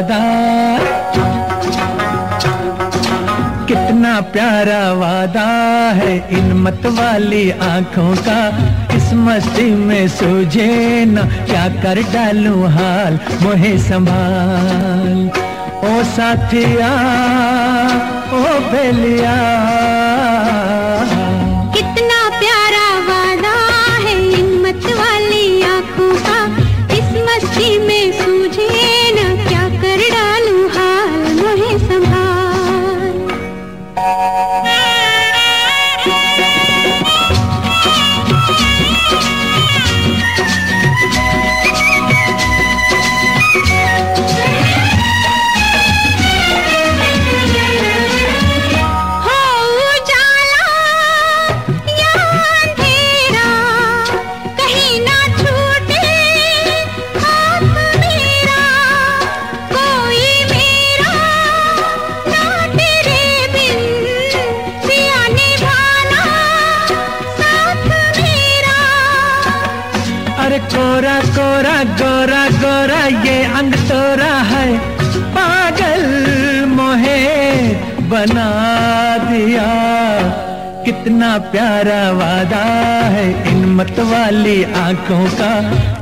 वादा कितना प्यारा वादा है इन मत वाली आँखों का। इस मस्ती में सूझे न, क्या कर डालू हाल, मुहे संभाल। ओ साथिया, ओ बेलिया। हो गोरा गोरा, ये अंग तोरा है। पागल मोहे बना दिया। कितना प्यारा वादा है इन मत वाली आँखों का।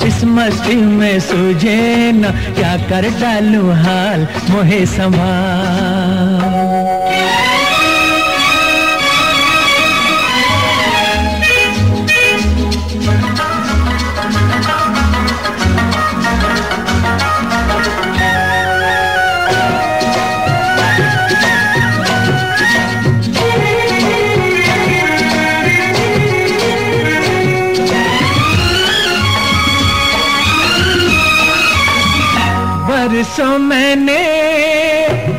इस मस्ती में सूझे न, क्या कर डालू हाल मोहे संभाल बरसों मैंने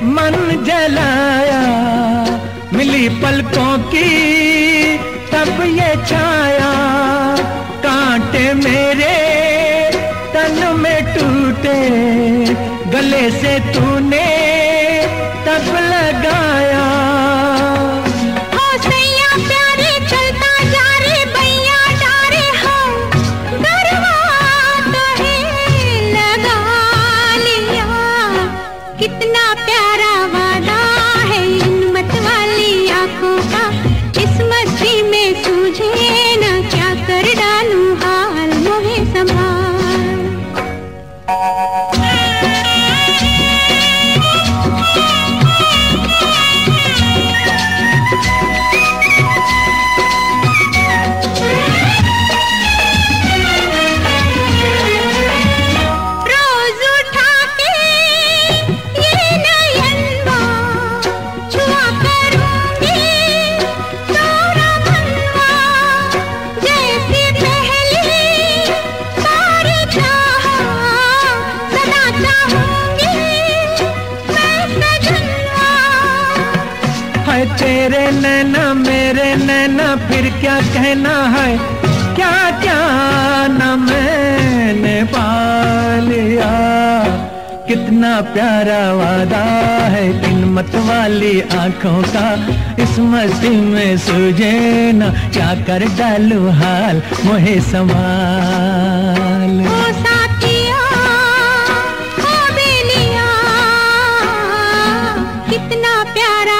मन जलाया, मिली पलकों की, तब ये छाया। कांटे मेरे तन में टूटे, गले से तूने नैना, मेरे नैना, फिर क्या कहना है? क्या क्या न मैंने पा लिया? कितना प्यारा वादा है इन मत वाली आँखों का। इस मस्ती में सूझे न, क्या कर डालू हाल मोहे बेलिया, कितना प्यारा